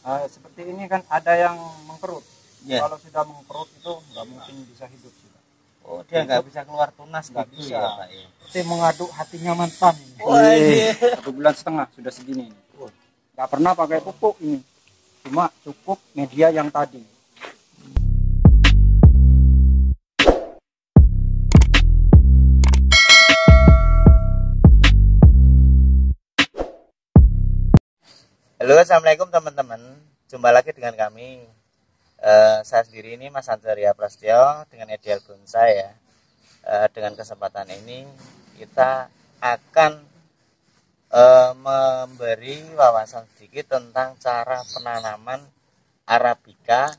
Eh, seperti ini kan ada yang mengkerut. Ya. Kalau sudah mengkerut itu nggak mungkin bisa hidup sudah. Oh, dia nggak bisa keluar tunas Nggak gitu bisa. ya, Pak ya. Seperti mengaduk hatinya mantan iya. Satu bulan setengah sudah segini ini. Nggak pernah pakai pupuk ini. Cuma cukup media yang tadi. Halo, assalamualaikum teman-teman. Jumpa lagi dengan kami. Eh, saya sendiri ini Mas Anjaria Prasetyo dengan Ideal Bonsai ya. Eh, dengan kesempatan ini kita akan eh, memberi wawasan sedikit tentang cara penanaman arabica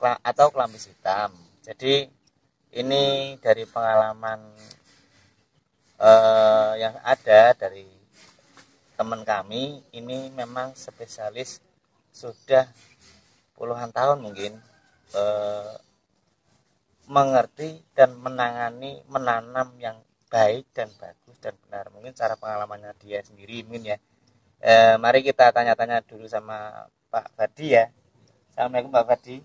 atau kelamis hitam. Jadi ini dari pengalaman eh, yang ada dari teman kami ini memang spesialis sudah puluhan tahun mungkin eh, mengerti dan menangani menanam yang baik dan bagus dan benar. Mungkin cara pengalamannya dia sendiri mungkin ya. Eh, mari kita tanya-tanya dulu sama Pak Fadi ya. Assalamualaikum Pak Fadi.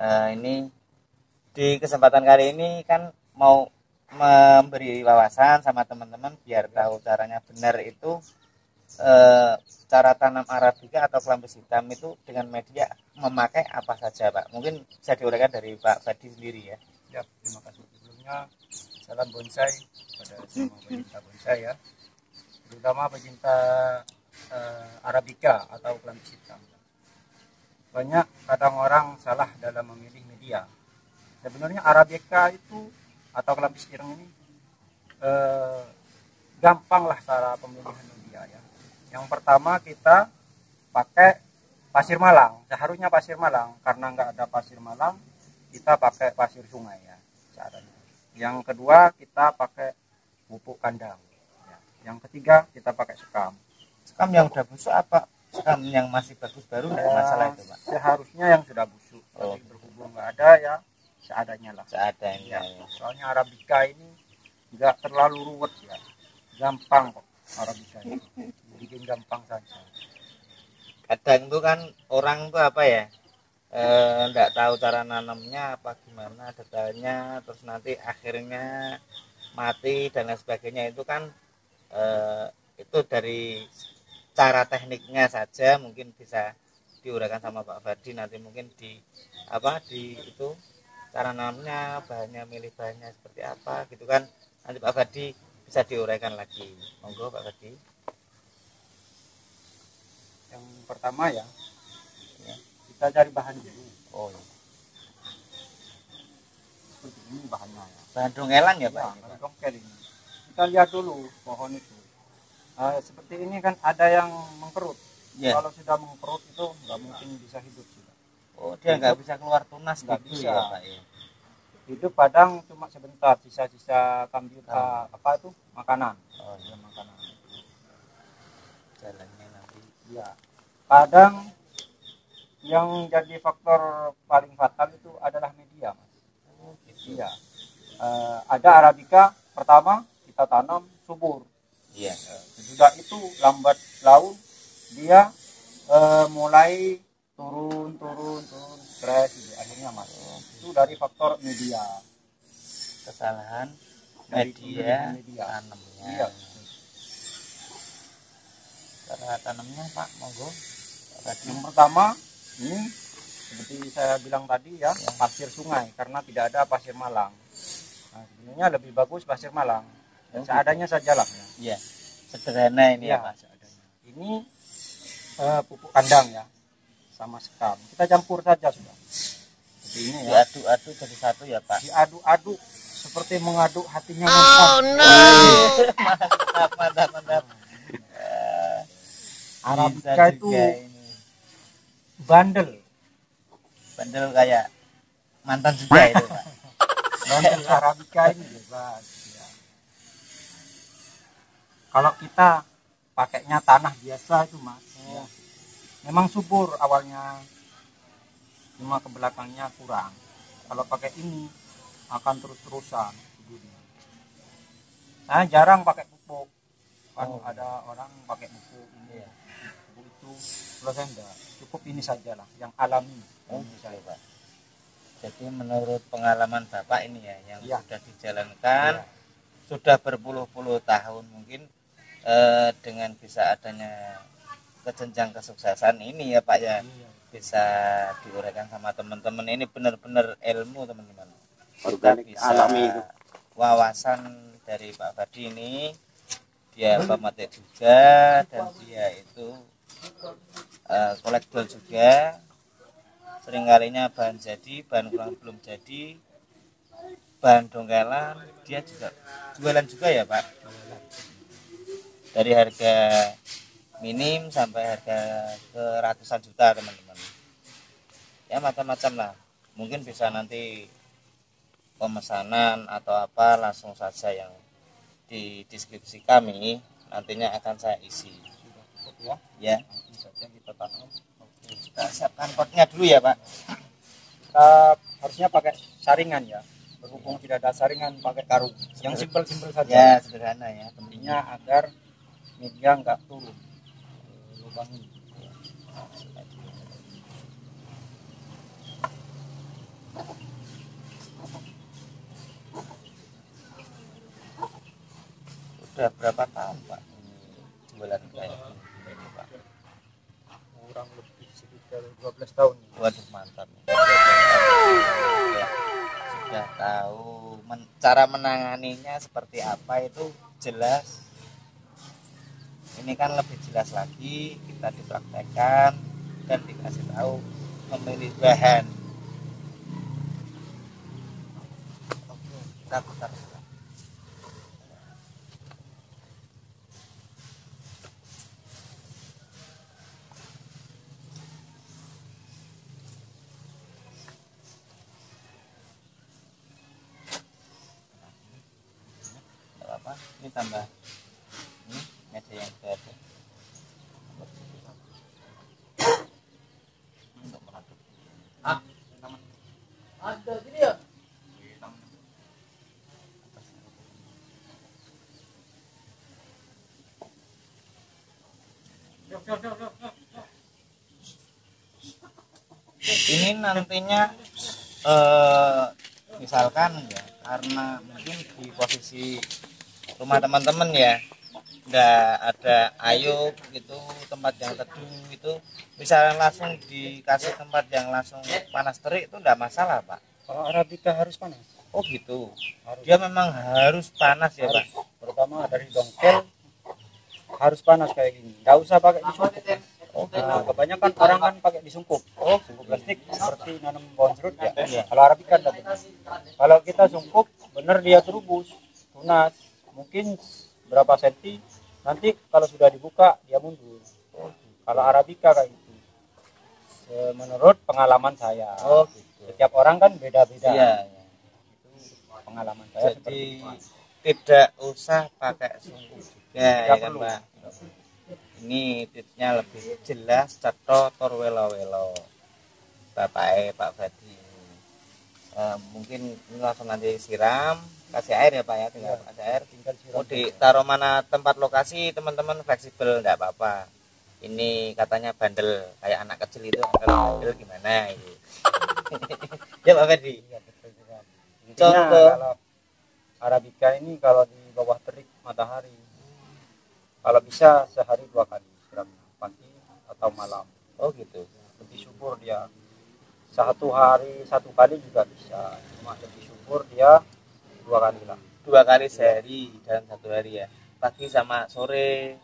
Eh, ini di kesempatan kali ini kan mau memberi wawasan sama teman-teman biar tahu caranya benar itu eh, cara tanam arabica atau kelampis hitam itu dengan media memakai apa saja Pak mungkin bisa diuraikan dari Pak Fadi sendiri ya Ya, terima kasih sebelumnya. Salam bonsai pada semua pecinta bonsai ya. Terutama pecinta eh, arabica atau kelamis hitam. Banyak kadang orang salah dalam memilih media. Sebenarnya arabica itu atau kelamis ireng ini eh, gampang lah cara pemilihan media ya. Yang pertama kita pakai pasir malang. Seharusnya pasir malang karena nggak ada pasir malang kita pakai pasir sungai ya caranya. Yang kedua kita pakai pupuk kandang. Ya. Yang ketiga kita pakai sekam. sekam yang udah busuk apa sekam yang masih bagus baru nggak Ya, masalah itu Pak Seharusnya yang sudah busuk. Oh. Tapi berhubung nggak ada ya seadanya lah. seadanya Ya. Soalnya arabica ini nggak terlalu ruwet ya. Gampang kok arabica ini. Bikin gampang saja. kadang tuh kan orang tuh apa ya eh nggak tahu cara nanamnya apa gimana detailnya terus nanti akhirnya mati dan lain sebagainya itu kan eh, itu dari cara tekniknya saja mungkin bisa diuraikan sama Pak Fadi nanti mungkin di apa di itu cara nanamnya bahannya milih bahannya seperti apa gitu kan nanti Pak Fadi bisa diuraikan lagi monggo Pak Fadi Yang pertama ya, ya, kita cari bahan dulu. oh iya. Seperti ini bahannya ya. bahan dongelan ya Pak Ya, dongkel ini. Kita lihat dulu pohon itu. Eh, seperti ini kan ada yang mengkerut. Ya. Kalau sudah mengkerut itu nggak mungkin bisa hidup sudah. Oh, dia nggak bisa keluar tunas Nggak gitu bisa. ya, Pak ya. Hidup kadang cuma sebentar, sisa-sisa kambing Ah. apa itu makanan. Oh, Ya, makanan. jalannya nanti. Ya. Kadang yang jadi faktor paling fatal itu adalah media, Mas. Oh, gitu. Iya. Eh, ada arabica pertama kita tanam subur. Iya. Sesudah itu lambat laun dia eh, mulai turun turun turun stres gitu. akhirnya masuk. Itu dari faktor media. Kesalahan Dari media, media. tanamnya. Iya. Cara tanamnya Pak, monggo. Yang pertama ini seperti saya bilang tadi ya pasir sungai karena tidak ada pasir malang. Nah, sebenarnya lebih bagus pasir malang. Dan Oh, seadanya sajalah ya. Iya. Sederhana ini ya, Iya, Pak. seadanya. Ini eh, pupuk kandang ya sama sekam. Kita campur saja sudah. Seperti ini ya. Diaduk-aduk jadi satu ya, Pak. Diaduk-aduk seperti mengaduk hatinya mantan. mantap, mantap, mantap. Eh, Arabica itu juga ini. bandel. bandel kayak mantan juga itu, Pak. Bandel Arabica ini bebas. Ya. Kalau kita pakainya tanah biasa itu mas, ya. Memang subur awalnya, cuma ke belakangnya kurang. Kalau pakai ini akan terus-terusan suburnya. Saya jarang pakai pupuk. Kan Oh. ada orang pakai pupuk ini, Iya. pupuk itu kalau saya enggak cukup ini saja lah yang alami Oh, Ini saya. Pak. Jadi menurut pengalaman Bapak ini ya yang Iya. sudah dijalankan Iya. sudah berpuluh-puluh tahun mungkin eh, dengan bisa adanya kejenjang kesuksesan ini ya Pak ya. Iya. bisa diuraikan sama teman-teman. Ini benar-benar ilmu teman-teman. Kita organik bisa alami itu. wawasan dari Pak Fadi ini. Dia pematik juga dan dia itu eh, kolektor juga. Seringkalinya bahan jadi bahan kurang belum jadi. Bahan dongkelan dia juga jualan juga ya Pak. Dari harga minim sampai harga ke ratusan juta teman-teman. Ya macam-macam lah. Mungkin bisa nanti pemesanan atau apa langsung saja yang di deskripsi kami nantinya akan saya isi. Ya? Ya. Kita tanam. Oke, kita siapkan potnya dulu ya Pak. Kita harusnya pakai saringan ya. Berhubung tidak ada saringan pakai karung. Yang simpel-simpel saja. Ya sederhana ya intinya agar media nggak turun ini udah berapa tahun Pak? Ini jualan kayak gini Pak kurang lebih sekitar 12 tahun. Waduh mantap. Ya, sudah tahu men- cara menanganinya seperti apa itu? Jelas ini kan lebih jelas lagi kita dipraktekkan dan dikasih tahu memilih bahan. Oke kita putar ini tambah yang sudah ada gini ya? Ini nantinya eh, misalkan ya karena mungkin di posisi rumah teman-teman ya nggak ada ayub gitu tempat yang teduh itu misalnya langsung dikasih tempat yang langsung panas terik itu nggak masalah pak. Kalau arabica harus panas? Oh gitu. Harus. Dia memang harus panas ya pak. Harus. Terutama dari dongkel harus panas kayak gini. Nggak usah pakai disungkup oh gitu. Nah, kebanyakan orang kan pakai disungkup oh sungkup plastik seperti nanam pohon serut ya. Iya. kalau arabica enggak begitu. kalau kita sungkup bener dia terubus tunas. Mungkin berapa senti nanti kalau sudah dibuka dia mundur. Kalau arabica kayak itu Se- menurut pengalaman saya oh gitu. setiap orang kan beda-beda. Iya iya. itu pengalaman saya jadi tidak usah pakai sungguh juga ya kan perlu. pak ini tipsnya lebih jelas ceto tor welo welo bapak eh pak Fadi. Eh, mungkin ini langsung nanti siram kasih air ya pak ya tinggal Iya. kasih air. Tinggal siram mau ditaruh mana tempat lokasi teman-teman fleksibel enggak apa-apa. Ini katanya bandel kayak anak kecil itu kalau bandel gimana itu ya pak Iya. Intinya Contoh. kalau arabica ini kalau di bawah terik matahari kalau bisa sehari dua kali siramnya pagi atau malam. Oh gitu. Lebih subur dia. Satu hari satu kali juga bisa. Cuma lebih subur dia dua kali lah. Dua kali sehari dalam satu hari ya. Pagi sama sore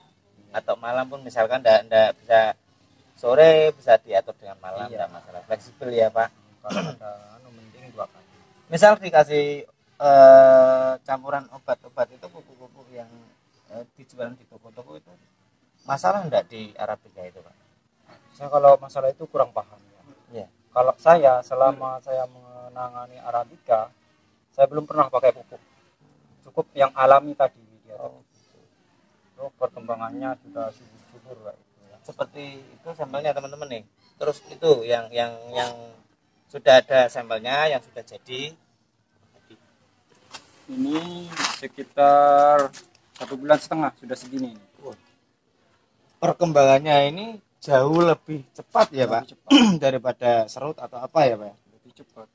atau malam pun misalkan ndak ndak bisa sore bisa diatur dengan malam Iya. ndak masalah. Fleksibel ya pak. Kalau ada anu mending dua kali. Misal dikasih eh, campuran obat-obat itu pupuk-pupuk yang eh, dijual di toko-toko itu masalah ndak di Arabica itu pak? Saya kalau masalah itu kurang paham ya. Iya. kalau saya selama saya menangani arabica saya belum pernah pakai pupuk cukup yang alami tadi dia oh, Terus perkembangannya sudah subur-subur kayak gitu ya. seperti itu sampelnya teman-teman nih terus itu yang yang yang sudah ada sampelnya yang sudah jadi Ini sekitar satu bulan setengah sudah segini. ini. perkembangannya ini jauh lebih cepat ya pak Lebih cepat. daripada serut atau apa ya pak lebih cepat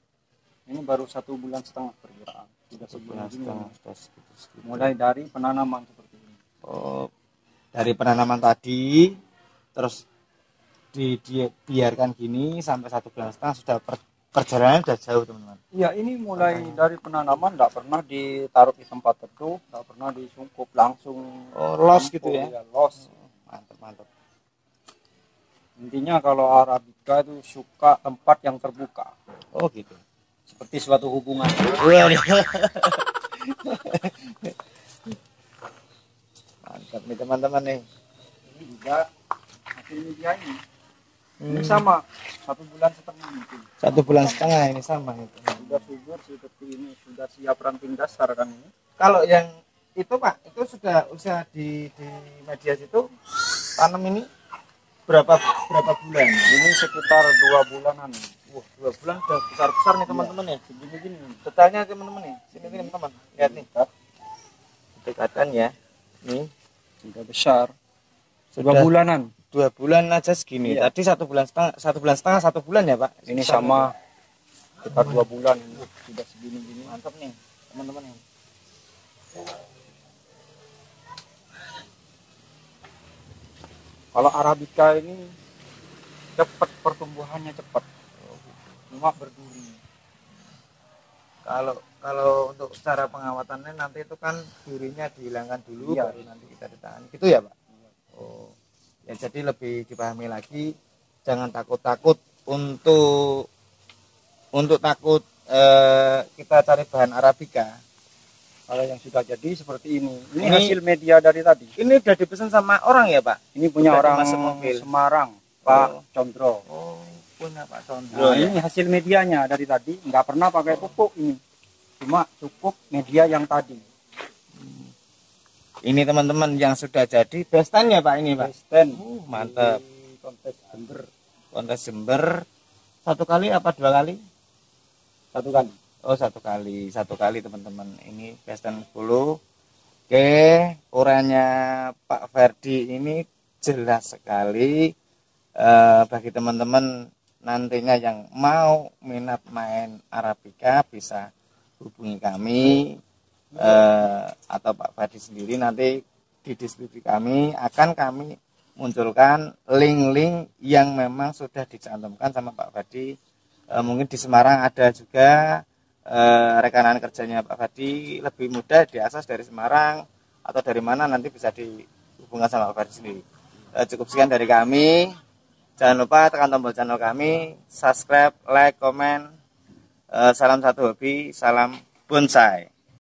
ini baru satu bulan setengah perkiraan. Sudah sebulan setengah, sudah segitu- segitu. mulai dari penanaman seperti ini. Oh, dari penanaman tadi terus di, dibiarkan gini sampai satu bulan setengah sudah per- perjalanan sudah jauh teman-teman. Iya, ini mulai dari penanaman tidak pernah ditaruh di tempat teduh, tidak pernah disungkup langsung. oh los gitu Oh, ya? iya, los. mantap mantap. Intinya kalau Arabica itu suka tempat yang terbuka, oh gitu seperti suatu hubungan. mantap nih teman-teman nih Ini juga hasil media ini. Ini Hmm, sama satu bulan setengah mungkin. satu bulan setengah ini sama itu Sudah subur seperti ini, sudah siap ranting dasar kan ini. kalau yang itu pak itu sudah usaha di di media situ tanam ini berapa berapa bulan Ini sekitar dua bulanan. Wah dua bulan udah besar besar nih teman-teman ya Begini-gini. detailnya teman-teman nih sini sini teman-teman lihat nih dekatan ya nih Sudah besar. Sudah. Dua bulanan. dua bulan aja segini Iya. tadi satu bulan setengah satu bulan setengah satu bulan ya pak Ini sama sekitar dua bulan ini. Sudah segini-gini. mantap nih teman-teman nih Kalau Arabica ini cepat pertumbuhannya cepat. Cuma berduri. kalau kalau untuk cara pengawatannya nanti itu kan durinya dihilangkan dulu Iya. baru nanti kita ditangani gitu ya pak oh ya jadi lebih dipahami lagi jangan takut-takut untuk untuk takut eh, kita cari bahan arabica Kalau yang sudah jadi seperti ini. Ini, Ini- hasil media dari tadi. ini udah dipesan sama orang ya pak Ini punya Sudah orang. Semarang, Pak Oh. Condro. oh punya pak Nah, Condro ya ini hasil medianya dari tadi. Nggak pernah pakai pupuk ini. Cuma cukup media yang tadi. ini teman-teman yang sudah jadi bestan ya pak ini pak Kristen. Uh, mantap. Di kontes Jember kontes Jember satu kali apa dua kali satu kali. Oh satu kali, satu kali teman-teman. Ini Western 10. Oke, uranya Pak Ferdi ini jelas sekali. Eh, bagi teman-teman nantinya yang mau minat main Arabica bisa hubungi kami eh, atau Pak Ferdi sendiri nanti di deskripsi kami akan kami munculkan link-link yang memang sudah dicantumkan sama Pak Ferdi. Eh, mungkin di Semarang ada juga eh, rekanan kerjanya Pak Fadi lebih mudah diakses dari Semarang atau dari mana nanti bisa dihubungkan sama Pak Fadi sendiri. Eh, cukup sekian dari kami. Jangan lupa tekan tombol channel kami, subscribe, like, komen. Eh, salam satu hobi, salam bonsai.